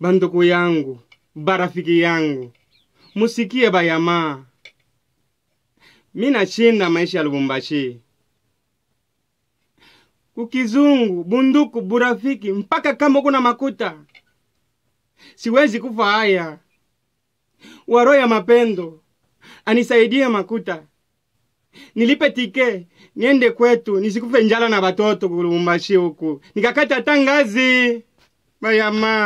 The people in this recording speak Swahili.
banduku yangu barafiki yangu musikie bayamaa mi nashinda maisha ya lubumbashi. Kukizungu bunduku burafiki mpaka kama kuna makuta. Siwezi kufa haya. Waro ya mapendo anisaidie makuta. Nilipe tike niende kwetu nisikufe njala na batoto kulubumbashi huku. Nikakata tangazi. Bayama